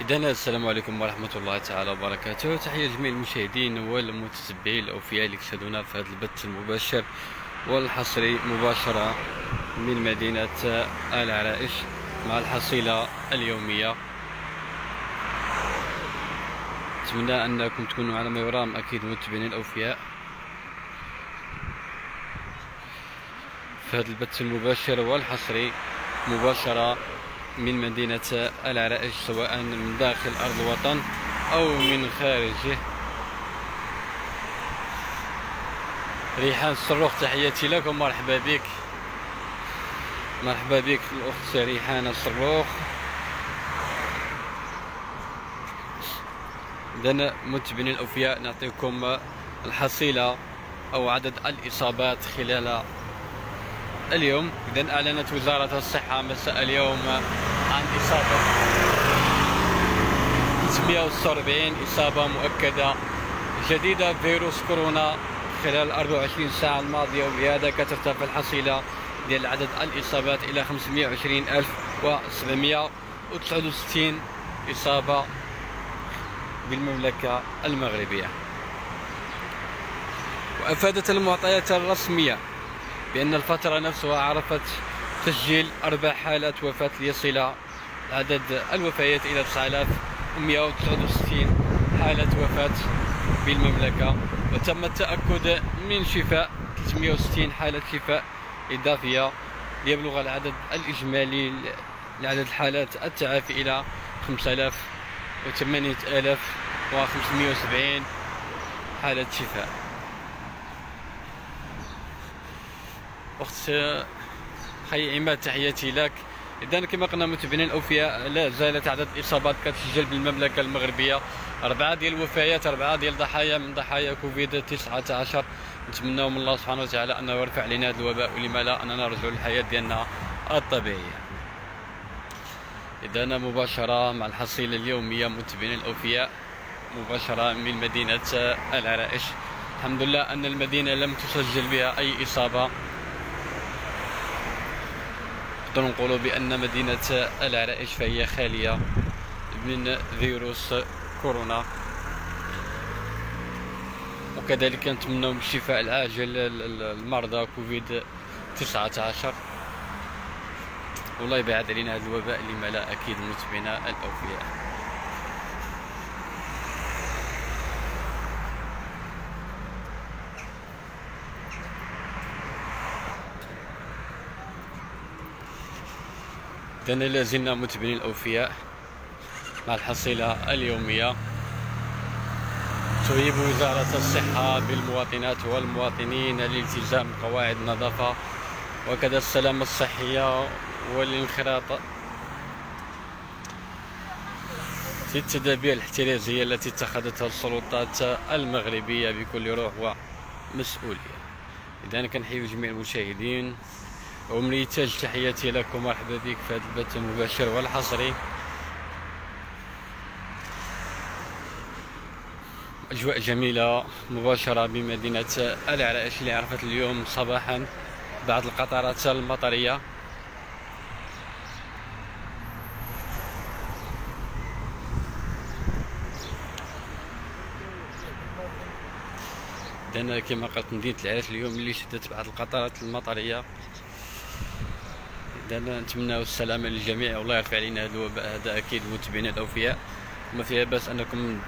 إذا السلام عليكم ورحمة الله تعالى وبركاته. تحية جميع المشاهدين والمتتبعين الأوفياء اللي كتشاهدونا في هذا البث المباشر والحصري مباشرة من مدينة العرائش مع الحصيلة اليومية. نتمنى أنكم تكونوا على ما يرام أكيد متابعين الأوفياء. في هذا البث المباشر والحصري مباشرة من مدينة العرائش سواء من داخل أرض الوطن أو من خارجه ريحان الصروخ تحياتي لك ومرحبا بك. مرحبا بك الأخت ريحان الصروخ إذا متبعين الأوفياء نعطيكم الحصيلة أو عدد الإصابات خلال اليوم. إذا أعلنت وزارة الصحة مساء اليوم عن إصابة 346 إصابة مؤكدة جديدة بفيروس كورونا خلال 24 ساعة الماضية وبهذا كترتفع الحصيلة ديال عدد الإصابات إلى 520769 إصابة بالمملكة المغربية. وأفادت المعطيات الرسمية بأن الفترة نفسها عرفت تسجيل أربع حالات وفاة ليصل عدد الوفيات إلى 9169 حالة وفاة بالمملكة. وتم التأكد من شفاء 360 حالة شفاء إضافية ليبلغ العدد الإجمالي لعدد الحالات التعافي إلى 5000 و 8570 حالة شفاء. أخت خي عماد تحياتي لك. اذا كما قلنا متابعين الأوفياء لا زالت عدد الإصابات كتسجل بالمملكة المغربية. أربعة ديال الوفيات أربعة ديال ضحايا من ضحايا كوفيد 19 نتمناو من الله سبحانه وتعالى أنه يرفع علينا هذا الوباء ولما لا أننا نرجعوا للحياه ديالنا الطبيعية. اذا مباشرة مع الحصيلة اليومية متابعين الأوفياء مباشرة من مدينة العرائش. الحمد لله أن المدينة لم تسجل بها أي إصابة. نقدر نقولوا بأن مدينة العرائش فهي خالية من فيروس كورونا. وكذلك نتمنى الشفاء العاجل للمرضى كوفيد 19 والله يبعد علينا هذا الوباء اللي ملا أكيد متبعينا الأوفياء. إذن لازلنا متبعين الأوفياء مع الحصيلة اليومية. تهيب وزارة الصحة بالمواطنات والمواطنين لالتزام قواعد النظافة. وكذا السلامة الصحية والانخراط. في التدابير الاحترازية التي اتخذتها السلطات المغربية بكل روح ومسؤولية. إذا كنحيي جميع المشاهدين. ومن تاج تحياتي لكم مرحبا بك في هذا البث المباشر والحصري. أجواء جميلة مباشرة بمدينة العرائش اللي عرفت اليوم صباحا بعض القطارات المطرية. إذا كما قلت مدينة العرائش اليوم اللي شدت بعض القطارات المطرية. إذا نتمنى السلامة للجميع والله يرفع علينا هذا الوباء هذا أكيد متبعين الأوفياء. وما فيها بأس أنكم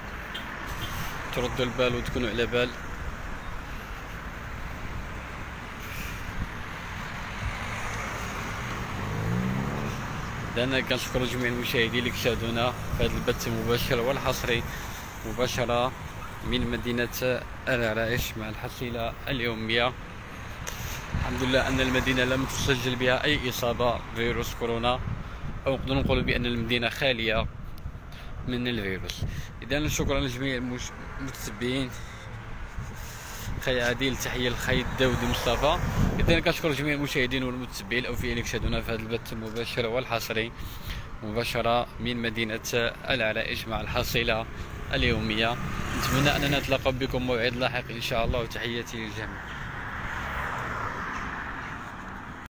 تردوا البال وتكونوا على بال. أنا كنشكر جميع المشاهدين اللي كشاهدونا في هذا البث المباشر والحصري مباشرة من مدينة العرائش مع الحصيلة اليومية. الحمد لله أن المدينة لم تسجل بها أي إصابة فيروس كورونا. أو نقدر نقول بأن المدينة خالية من الفيروس. إذا شكرا لجميع المتتبعين. خي عادل تحية لخي داود مصطفى. اذا كنشكر جميع المشاهدين والمتتبعين. الاوفياء اللي كشاهدونا في هذا البث المباشر والحصري. مباشرة من مدينة العرائش مع الحصيلة اليومية. نتمنى أننا نتلاقى بكم موعد لاحق إن شاء الله. وتحياتي للجميع.